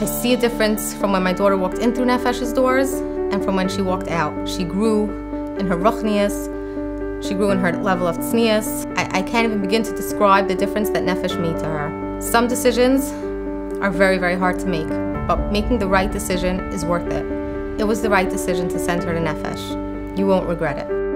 I see a difference from when my daughter walked in through Nefesh's doors and from when she walked out. She grew in her ruchnias, she grew in her level of tznias. I, I can't even begin to describe the difference that Nefesh made to her. Some decisions are very, very hard to make, but making the right decision is worth it. It was the right decision to send her to Nefesh. You won't regret it.